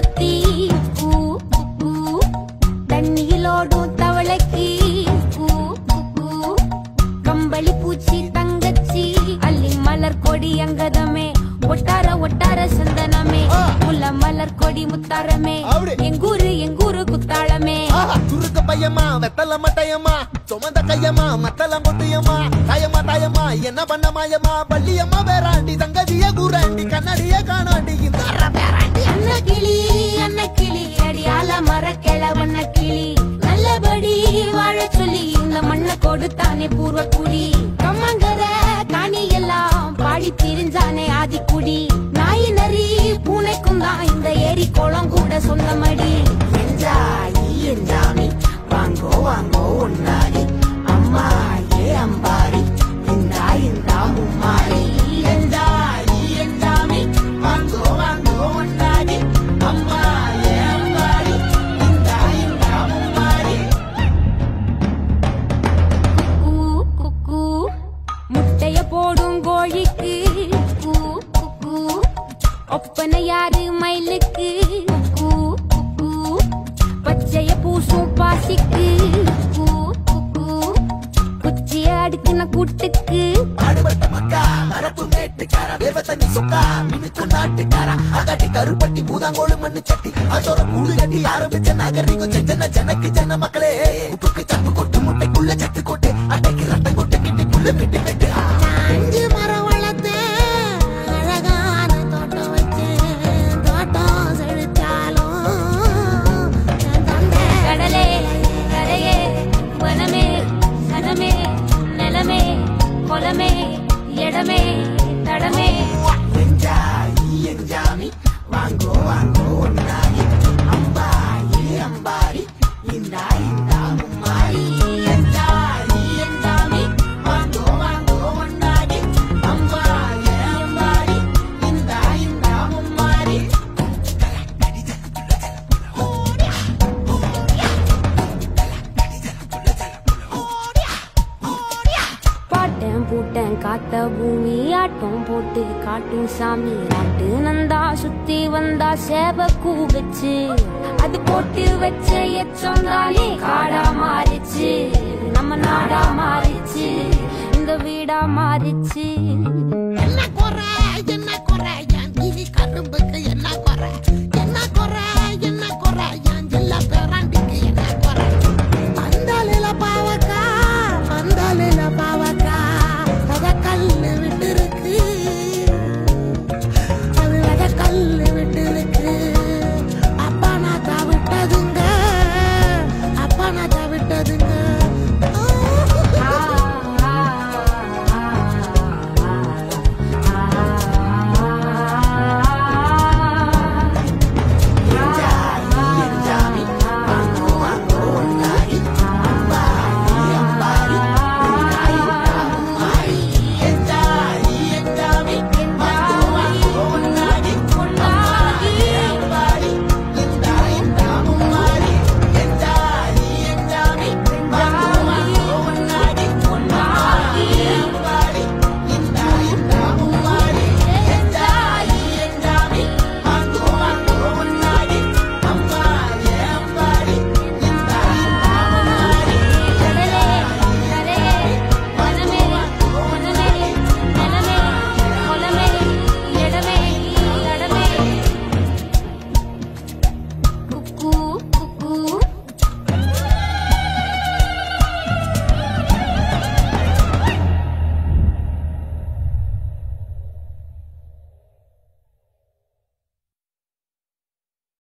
கொத்தி பூ பூ தண்ணியிலோடும் தவளைக்கு பூ பூ கம்பளி பூச்சி தங்கச்சி அள்ளி மலர் கொடி அங்கதமே. ஒட்டார ஒட்டார சந்தனமே. முல்ல மலர் கொடி முத்தாரமே. எங்கூரு எங்கூரு குத்தாளமே. குறுக்க பையமா வெத்தல மட்டையம்மா. சுமந்த கையம்மா மத்தல முட்டையம்மா தாயம்மா தாயம்மா என்ன பண்ண மாயம்மா? பள்ளியம்மா வேறாண்டி தங்கதிய கூறாண்டி கண்ணடிய வர கிழவன கிளி நல்லபடி வாழ சொல்லி இந்த மண்ணை கொடுத்தானே பூர்வ குடி கம்மங்கர காணி எல்லாம் பாடி திரிஞ்சானே ஆதிக்குடி. நாய் நரி பூனைக்கும் தான் இந்த ஏரி குளம் கூட சொந்தமடி. ஒப்பன யாரு மயிலுக்கு? பச்சைய பூசும் பாசிக்கு. குச்சிய அடுக்குன கூட்டுக்கு. அடுபட்ட மக்கா மரப்பு மேட்டுக்கார விவசாயி சுக்கா மினுக்கு நாட்டுக்கார. அகட்டி கருப்பட்டி பூதாங்கோடு மண்ணு சட்டி. அதோட கூடு கட்டி ஆரம்பிச்ச நாகரிகம் செஞ்சன ஜனக்கு ஜன மக்களே. உப்புக்கு சப்பு கொட்டு முட்டைக்குள்ள சத்து கொட்டு அட்டைக்கு ரத்தம் கொட்டு கிட்டி புல்லு பிட்டு கட்டு. காத்த பூமி ஆட்டம் போட்டு காட்டும் சாமி ராட்டு. நந்தா சுத்தி வந்தா சேவ கூவச்சு அது போட்டு வச்ச எச்சம் தானே காடாமா